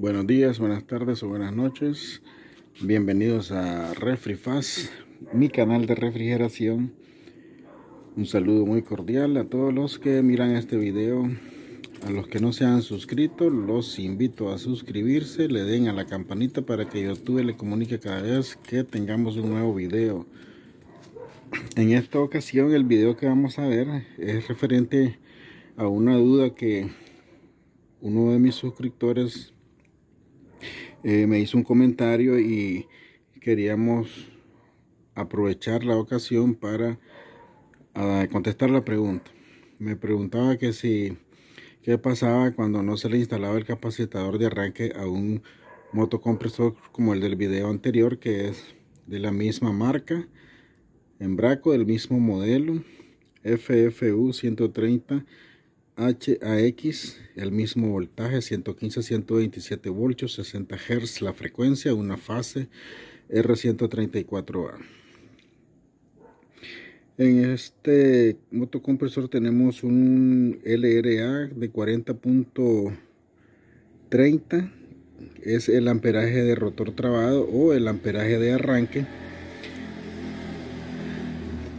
Buenos días, buenas tardes o buenas noches. Bienvenidos a RefriFast, mi canal de refrigeración. Un saludo muy cordial a todos los que miran este video. A los que no se han suscrito, los invito a suscribirse, le den a la campanita para que YouTube le comunique cada vez que tengamos un nuevo video. En esta ocasión el video que vamos a ver es referente a una duda que uno de mis suscriptores eh, me hizo un comentario y queríamos aprovechar la ocasión para ah, contestar la pregunta. Me preguntaba que si qué pasaba cuando no se le instalaba el capacitador de arranque a un motocompresor como el del video anterior que es de la misma marca Embraco del mismo modelo FFU 130 HAX, el mismo voltaje, 115 127 voltios, 60 Hz la frecuencia, una fase R134A. En este motocompresor tenemos un LRA de 40.30, es el amperaje de rotor trabado o el amperaje de arranque.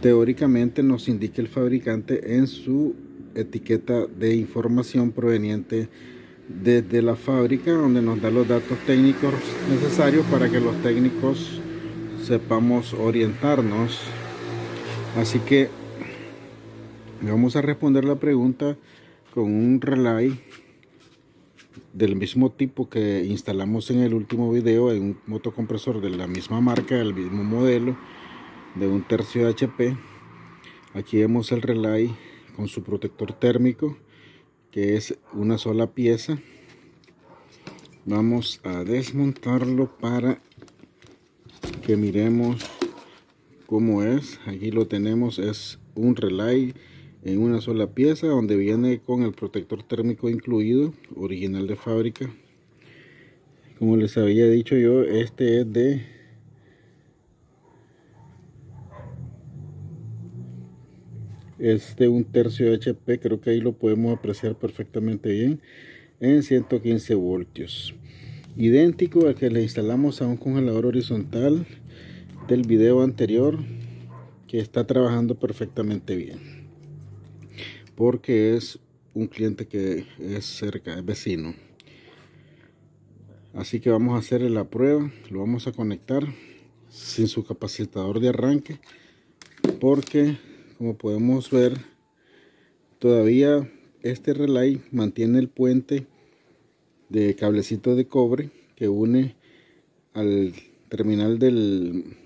Teóricamente nos indica el fabricante en su etiqueta de información proveniente desde la fábrica donde nos da los datos técnicos necesarios para que los técnicos sepamos orientarnos. Así que vamos a responder la pregunta con un relay del mismo tipo que instalamos en el último video en un motocompresor de la misma marca del mismo modelo de un tercio HP aquí vemos el relay con su protector térmico que es una sola pieza. Vamos a desmontarlo para que miremos cómo es. Aquí lo tenemos es un relay en una sola pieza donde viene con el protector térmico incluido original de fábrica. Como les había dicho yo este es de es de un tercio HP, creo que ahí lo podemos apreciar perfectamente bien, en 115 voltios. Idéntico al que le instalamos a un congelador horizontal del video anterior, que está trabajando perfectamente bien. Porque es un cliente que es cerca, es vecino. Así que vamos a hacer la prueba, lo vamos a conectar sin su capacitador de arranque, porque como podemos ver todavía este relay mantiene el puente de cablecito de cobre que une al terminal del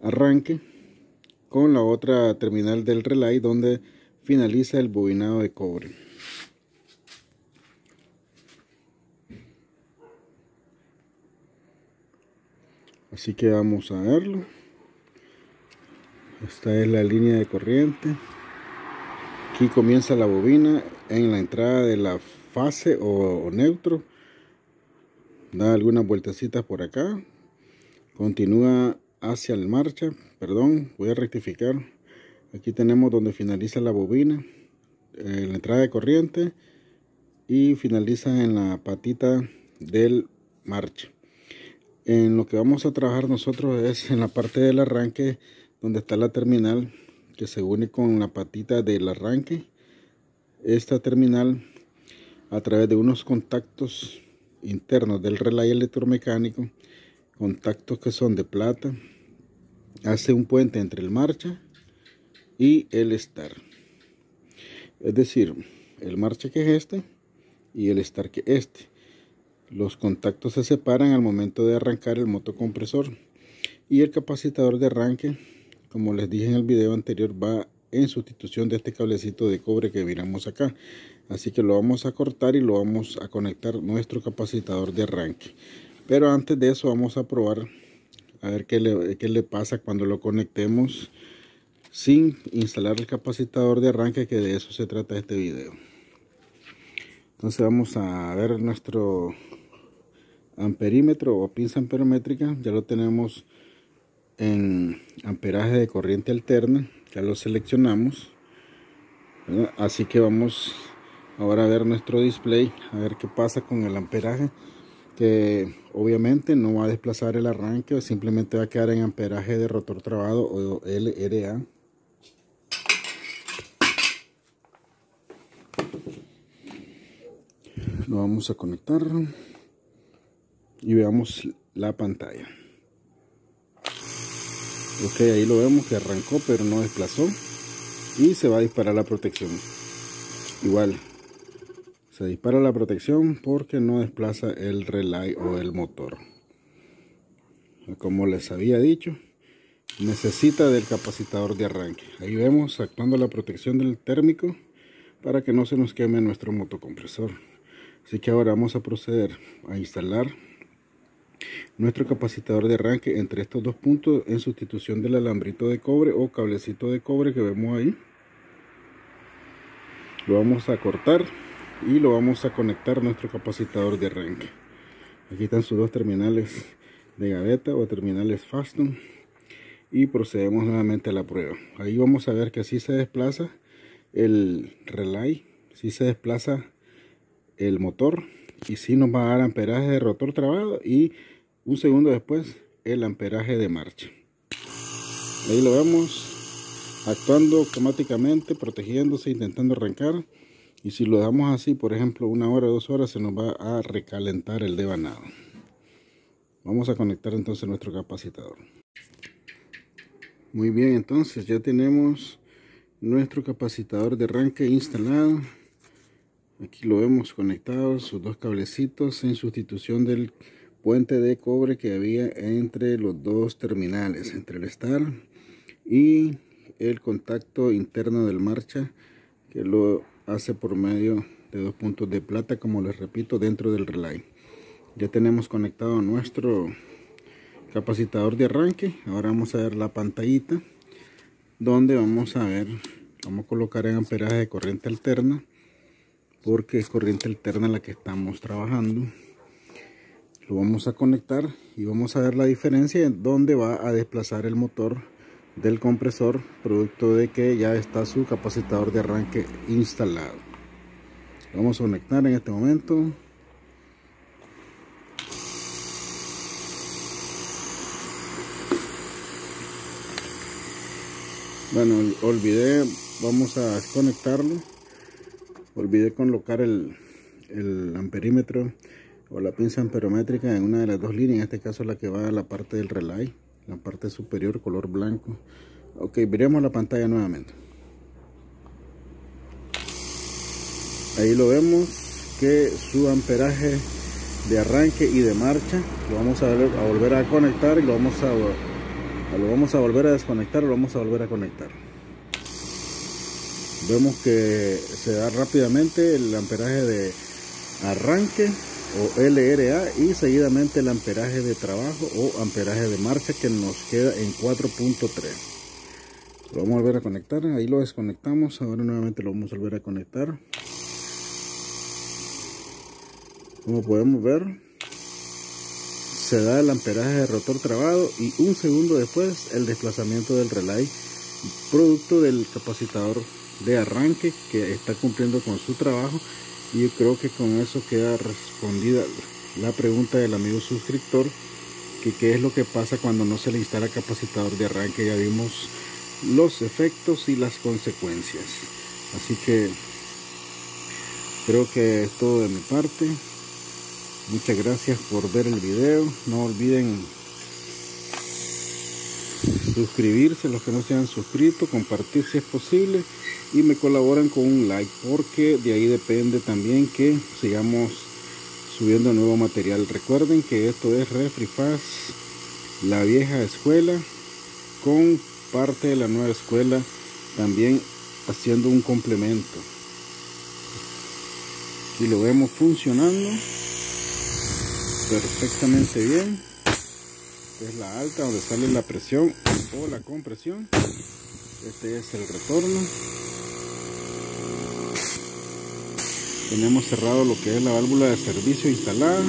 arranque con la otra terminal del relay donde finaliza el bobinado de cobre. Así que vamos a verlo esta es la línea de corriente. Aquí comienza la bobina en la entrada de la fase o, neutro. Da algunas vueltecitas por acá. Continúa hacia el marcha. Perdón voy a rectificar. Aquí tenemos donde finaliza la bobina en la entrada de corriente y finaliza en la patita del marcha. En lo que vamos a trabajar nosotros es en la parte del arranque donde está la terminal que se une con la patita del arranque. Esta terminal a través de unos contactos internos del relay electromecánico contactos que son de plata hace un puente entre el marcha y el estar. Es decir el marcha que es este y el estar que es este. Los contactos se separan al momento de arrancar el motocompresor y el capacitador de arranque como les dije en el video anterior va en sustitución de este cablecito de cobre que miramos acá. Así que lo vamos a cortar y lo vamos a conectar nuestro capacitador de arranque. Pero antes de eso vamos a probar a ver qué le, qué le pasa cuando lo conectemos sin instalar el capacitador de arranque que de eso se trata este video. Entonces vamos a ver nuestro amperímetro o pinza amperométrica. Ya lo tenemos en amperaje de corriente alterna ya lo seleccionamos así que vamos ahora a ver nuestro display a ver qué pasa con el amperaje que obviamente no va a desplazar el arranque, simplemente va a quedar en amperaje de rotor trabado o LRA. Lo vamos a conectar y veamos la pantalla. Ok, ahí lo vemos que arrancó pero no desplazó y se va a disparar la protección. Igual, se dispara la protección porque no desplaza el relay o el motor. Como les había dicho, necesita del capacitador de arranque. Ahí vemos actuando la protección del térmico para que no se nos queme nuestro motocompresor. Así que ahora vamos a proceder a instalar nuestro capacitador de arranque entre estos dos puntos en sustitución del alambrito de cobre o cablecito de cobre que vemos ahí. Lo vamos a cortar y lo vamos a conectar nuestro capacitador de arranque aquí están sus dos terminales de gaveta o terminales Faston y procedemos nuevamente a la prueba ahí vamos a ver que así se desplaza el relay si se desplaza el motor y si nos va a dar amperaje de rotor trabado y un segundo después el amperaje de marcha. Ahí lo vemos actuando automáticamente protegiéndose intentando arrancar. Y si lo damos así por ejemplo una hora dos horas se nos va a recalentar el devanado. Vamos a conectar entonces nuestro capacitador. Muy bien entonces ya tenemos nuestro capacitador de arranque instalado. Aquí lo vemos conectado sus dos cablecitos en sustitución del puente de cobre que había entre los dos terminales entre el star y el contacto interno del marcha que lo hace por medio de dos puntos de plata como les repito dentro del relay. Ya tenemos conectado nuestro capacitador de arranque. Ahora vamos a ver la pantallita donde vamos a ver vamos a colocar en amperaje de corriente alterna porque es corriente alterna la que estamos trabajando lo vamos a conectar y vamos a ver la diferencia en dónde va a desplazar el motor del compresor producto de que ya está su capacitador de arranque instalado. Vamos a conectar en este momento. Bueno olvidé vamos a conectarlo olvidé colocar el, el amperímetro o la pinza amperométrica en una de las dos líneas en este caso la que va a la parte del relay la parte superior color blanco. Ok veremos la pantalla nuevamente. Ahí lo vemos que su amperaje de arranque y de marcha lo vamos a, volver a conectar y lo vamos a lo vamos a volver a desconectar lo vamos a volver a conectar. Vemos que se da rápidamente el amperaje de arranque o LRA y seguidamente el amperaje de trabajo o amperaje de marcha que nos queda en 4.3 lo vamos a volver a conectar ahí lo desconectamos ahora nuevamente lo vamos a volver a conectar. Como podemos ver se da el amperaje de rotor trabado y un segundo después el desplazamiento del relay producto del capacitador de arranque que está cumpliendo con su trabajo y yo creo que con eso queda respondida la pregunta del amigo suscriptor que qué es lo que pasa cuando no se le instala capacitador de arranque. Ya vimos los efectos y las consecuencias. Así que creo que es todo de mi parte. Muchas gracias por ver el video. No olviden suscribirse los que no se han suscrito compartir si es posible y me colaboran con un like porque de ahí depende también que sigamos subiendo nuevo material. Recuerden que esto es Refrifaz la vieja escuela con parte de la nueva escuela también haciendo un complemento. Y lo vemos funcionando perfectamente bien es la alta donde sale la presión o la compresión. Este es el retorno. Tenemos cerrado lo que es la válvula de servicio instalada.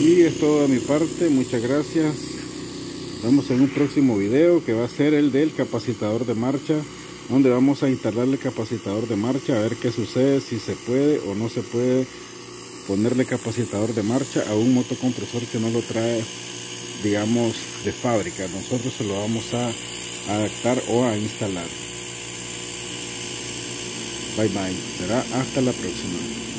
Y es todo de mi parte muchas gracias. Nos vemos en un próximo video que va a ser el del capacitador de marcha donde vamos a instalar el capacitador de marcha a ver qué sucede si se puede o no se puede ponerle capacitador de marcha a un motocompresor que no lo trae, digamos, de fábrica. Nosotros se lo vamos a adaptar o a instalar. Bye bye. Será hasta la próxima.